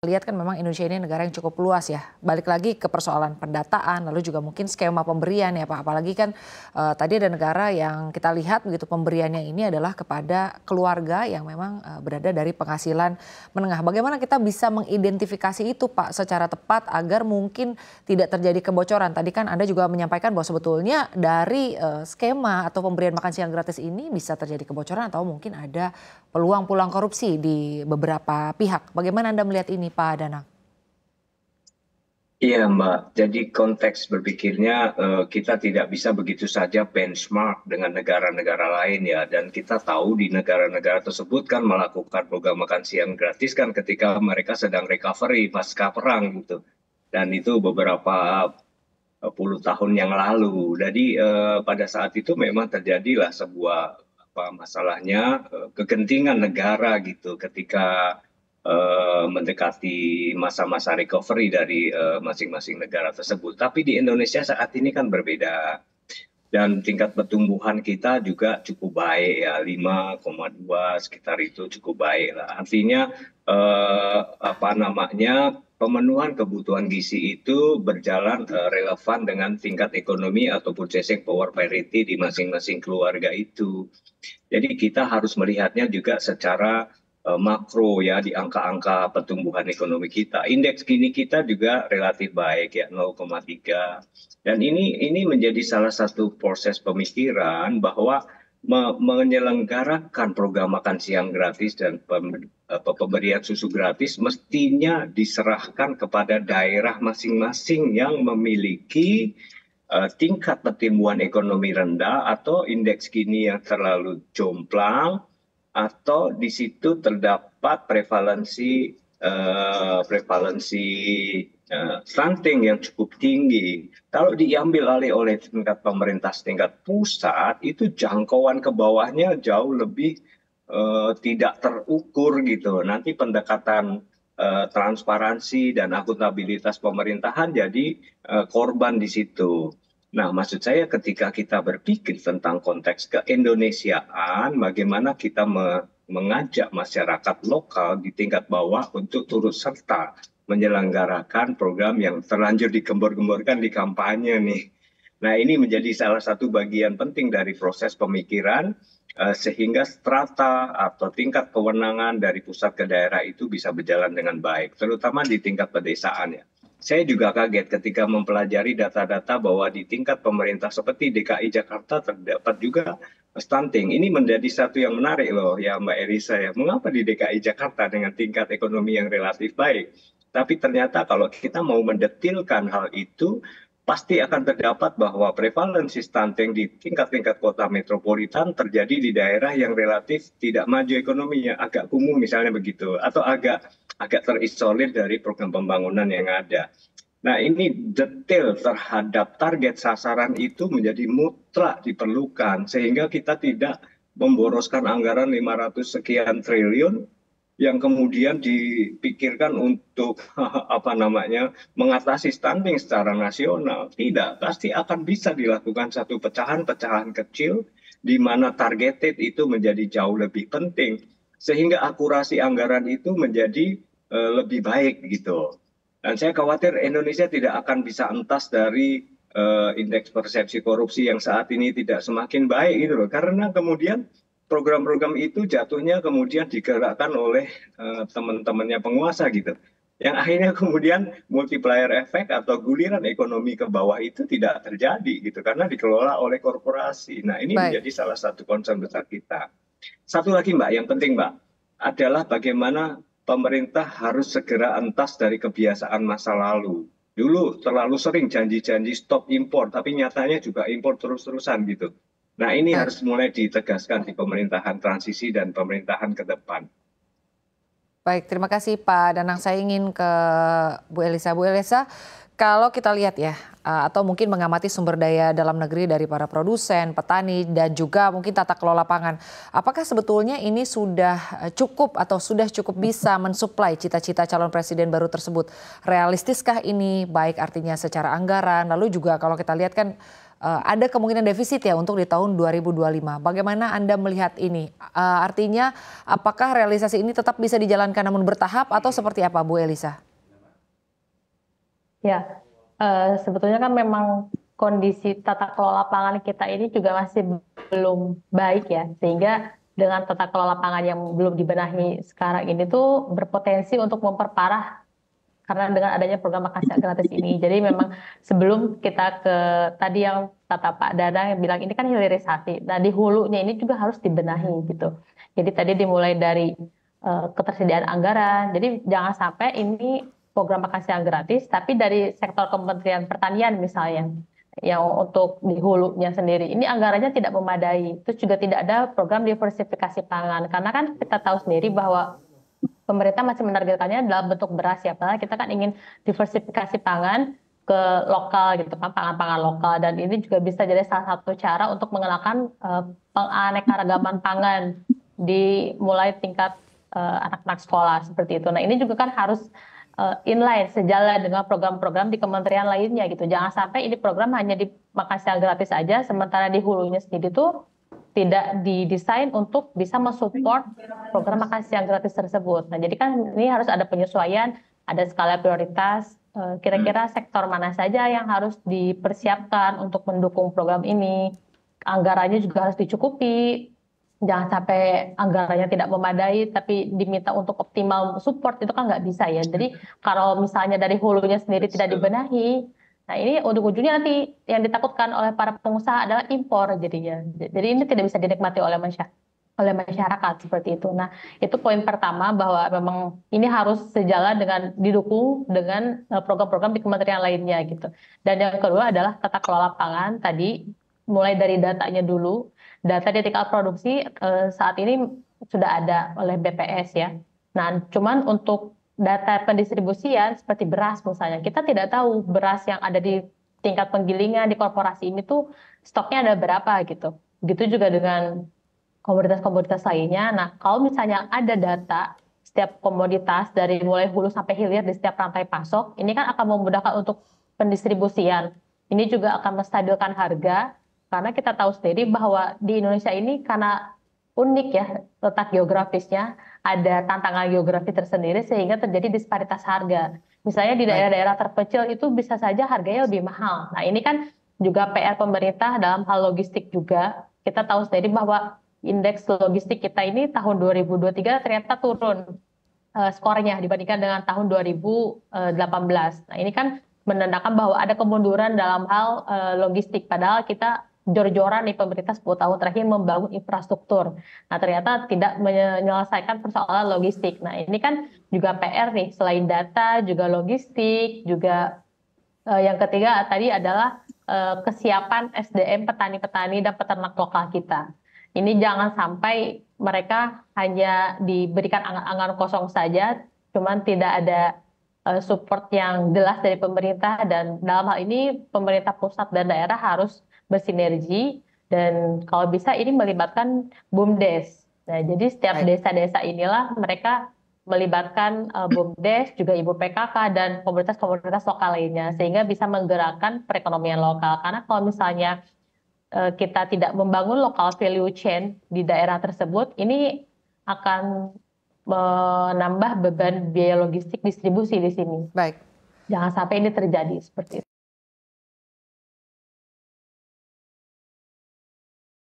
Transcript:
lihat kan memang Indonesia ini negara yang cukup luas ya. Balik lagi ke persoalan pendataan, lalu juga mungkin skema pemberian ya Pak. Apalagi kan uh, tadi ada negara yang kita lihat begitu pemberiannya ini adalah kepada keluarga yang memang uh, berada dari penghasilan menengah. Bagaimana kita bisa mengidentifikasi itu Pak secara tepat agar mungkin tidak terjadi kebocoran. Tadi kan Anda juga menyampaikan bahwa sebetulnya dari uh, skema atau pemberian makan siang gratis ini bisa terjadi kebocoran atau mungkin ada peluang-peluang korupsi di beberapa pihak. Bagaimana Anda melihat ini? Pak Danang? Iya Mbak, jadi konteks berpikirnya uh, kita tidak bisa begitu saja benchmark dengan negara-negara lain ya. Dan kita tahu di negara-negara tersebut kan melakukan program makan siang gratis kan ketika mereka sedang recovery pasca perang gitu. Dan itu beberapa uh, puluh tahun yang lalu. Jadi uh, pada saat itu memang terjadilah sebuah apa masalahnya kegentingan negara gitu ketika Eh, mendekati masa-masa recovery dari eh, masing-masing negara tersebut. Tapi di Indonesia saat ini kan berbeda dan tingkat pertumbuhan kita juga cukup baik ya 5,2 sekitar itu cukup baik lah. Artinya eh, apa namanya pemenuhan kebutuhan gizi itu berjalan eh, relevan dengan tingkat ekonomi atau purchasing power parity di masing-masing keluarga itu. Jadi kita harus melihatnya juga secara Eh, makro ya di angka-angka pertumbuhan ekonomi kita. Indeks gini kita juga relatif baik ya 0,3. Dan ini ini menjadi salah satu proses pemikiran bahwa me menyelenggarakan program makan siang gratis dan pem pemberian susu gratis mestinya diserahkan kepada daerah masing-masing yang memiliki uh, tingkat pertumbuhan ekonomi rendah atau indeks gini yang terlalu jomplang atau di situ terdapat prevalensi uh, prevalensi uh, stunting yang cukup tinggi. Kalau diambil alih oleh tingkat pemerintah tingkat pusat, itu jangkauan ke bawahnya jauh lebih uh, tidak terukur gitu. Nanti pendekatan transparansi dan akuntabilitas pemerintahan jadi korban di situ. Nah, maksud saya ketika kita berpikir tentang konteks keindonesiaan, bagaimana kita me mengajak masyarakat lokal di tingkat bawah untuk turut serta menyelenggarakan program yang terlanjur digembor-gemborkan di kampanye nih. Nah, ini menjadi salah satu bagian penting dari proses pemikiran uh, sehingga strata atau tingkat kewenangan dari pusat ke daerah itu bisa berjalan dengan baik, terutama di tingkat pedesaan ya saya juga kaget ketika mempelajari data-data bahwa di tingkat pemerintah seperti DKI Jakarta terdapat juga stunting. Ini menjadi satu yang menarik loh ya Mbak Erisa ya. Mengapa di DKI Jakarta dengan tingkat ekonomi yang relatif baik? Tapi ternyata kalau kita mau mendetilkan hal itu, pasti akan terdapat bahwa prevalensi stunting di tingkat-tingkat kota metropolitan terjadi di daerah yang relatif tidak maju ekonominya, agak kumuh misalnya begitu, atau agak agak terisolir dari program pembangunan yang ada. Nah ini detail terhadap target sasaran itu menjadi mutlak diperlukan sehingga kita tidak memboroskan anggaran 500 sekian triliun yang kemudian dipikirkan untuk apa namanya mengatasi stunting secara nasional tidak pasti akan bisa dilakukan satu pecahan-pecahan kecil di mana targeted itu menjadi jauh lebih penting sehingga akurasi anggaran itu menjadi uh, lebih baik gitu. Dan saya khawatir Indonesia tidak akan bisa entas dari uh, indeks persepsi korupsi yang saat ini tidak semakin baik gitu loh. Karena kemudian program-program itu jatuhnya kemudian digerakkan oleh uh, teman-temannya penguasa gitu. Yang akhirnya kemudian multiplier efek atau guliran ekonomi ke bawah itu tidak terjadi gitu karena dikelola oleh korporasi. Nah, ini Baik. menjadi salah satu concern besar kita. Satu lagi Mbak, yang penting Mbak, adalah bagaimana pemerintah harus segera entas dari kebiasaan masa lalu. Dulu terlalu sering janji-janji stop impor, tapi nyatanya juga impor terus-terusan gitu. Nah ini harus mulai ditegaskan di pemerintahan transisi dan pemerintahan ke depan. Baik, terima kasih Pak Danang. Saya ingin ke Bu Elisa. Bu Elisa, kalau kita lihat ya, uh, atau mungkin mengamati sumber daya dalam negeri dari para produsen, petani, dan juga mungkin tata kelola pangan, apakah sebetulnya ini sudah uh, cukup atau sudah cukup bisa mensuplai cita-cita calon presiden baru tersebut? Realistiskah ini baik artinya secara anggaran, lalu juga kalau kita lihat kan uh, ada kemungkinan defisit ya untuk di tahun 2025. Bagaimana Anda melihat ini? Artinya apakah realisasi ini tetap bisa dijalankan namun bertahap atau seperti apa Bu Elisa? Ya, uh, sebetulnya kan memang kondisi tata kelola pangan kita ini juga masih belum baik ya, sehingga dengan tata kelola pangan yang belum dibenahi sekarang ini tuh berpotensi untuk memperparah karena dengan adanya program makan siang gratis ini. Jadi memang sebelum kita ke tadi yang kata Pak Dada yang bilang ini kan hilirisasi. Nah di hulunya ini juga harus dibenahi gitu. Jadi tadi dimulai dari uh, ketersediaan anggaran. Jadi jangan sampai ini program makan siang gratis, tapi dari sektor Kementerian Pertanian misalnya, yang untuk di hulunya sendiri, ini anggarannya tidak memadai. Terus juga tidak ada program diversifikasi pangan, karena kan kita tahu sendiri bahwa pemerintah masih menargetkannya dalam bentuk beras ya, padahal kita kan ingin diversifikasi pangan ke lokal gitu kan pangan-pangan lokal dan ini juga bisa jadi salah satu cara untuk mengenalkan uh, penganekaragaman pangan di mulai tingkat eh, anak-anak uh, sekolah seperti itu. Nah ini juga kan harus uh, inline sejalan dengan program-program di kementerian lainnya gitu. Jangan sampai ini program hanya di makan siang gratis aja, sementara di hulunya sendiri tuh tidak didesain untuk bisa mensupport program makan siang gratis tersebut. Nah, jadi kan ini harus ada penyesuaian, ada skala prioritas. Eh, kira-kira sektor mana saja yang harus dipersiapkan untuk mendukung program ini? Anggarannya juga harus dicukupi jangan sampai anggarannya tidak memadai tapi diminta untuk optimal support itu kan nggak bisa ya. Jadi kalau misalnya dari hulunya sendiri tidak dibenahi, nah ini ujung-ujungnya nanti yang ditakutkan oleh para pengusaha adalah impor jadinya. Jadi ini tidak bisa dinikmati oleh masyarakat oleh masyarakat seperti itu. Nah, itu poin pertama bahwa memang ini harus sejalan dengan didukung dengan eh, program-program di kementerian lainnya gitu. Dan yang kedua adalah tata kelola pangan tadi mulai dari datanya dulu data di tingkat produksi uh, saat ini sudah ada oleh BPS ya. Nah, cuman untuk data pendistribusian seperti beras misalnya, kita tidak tahu beras yang ada di tingkat penggilingan di korporasi ini tuh stoknya ada berapa gitu. Gitu juga dengan komoditas-komoditas lainnya. Nah, kalau misalnya ada data setiap komoditas dari mulai hulu sampai hilir di setiap rantai pasok, ini kan akan memudahkan untuk pendistribusian. Ini juga akan menstabilkan harga karena kita tahu sendiri bahwa di Indonesia ini karena unik ya letak geografisnya, ada tantangan geografi tersendiri sehingga terjadi disparitas harga. Misalnya di daerah-daerah terpencil itu bisa saja harganya lebih mahal. Nah ini kan juga PR pemerintah dalam hal logistik juga. Kita tahu sendiri bahwa indeks logistik kita ini tahun 2023 ternyata turun uh, skornya dibandingkan dengan tahun 2018. Nah ini kan menandakan bahwa ada kemunduran dalam hal uh, logistik. Padahal kita jor-joran nih pemerintah 10 tahun terakhir membangun infrastruktur. Nah, ternyata tidak menyelesaikan persoalan logistik. Nah, ini kan juga PR nih, selain data, juga logistik, juga eh, yang ketiga tadi adalah eh, kesiapan SDM petani-petani dan peternak lokal kita. Ini jangan sampai mereka hanya diberikan angan-angan kosong saja, cuman tidak ada eh, support yang jelas dari pemerintah dan dalam hal ini pemerintah pusat dan daerah harus bersinergi dan kalau bisa ini melibatkan BUMDes. Nah, jadi setiap desa-desa inilah mereka melibatkan uh, BUMDes, juga Ibu PKK dan komunitas-komunitas lokal lainnya sehingga bisa menggerakkan perekonomian lokal. Karena kalau misalnya uh, kita tidak membangun lokal value chain di daerah tersebut, ini akan menambah beban biaya logistik distribusi di sini. Baik. Jangan sampai ini terjadi seperti itu.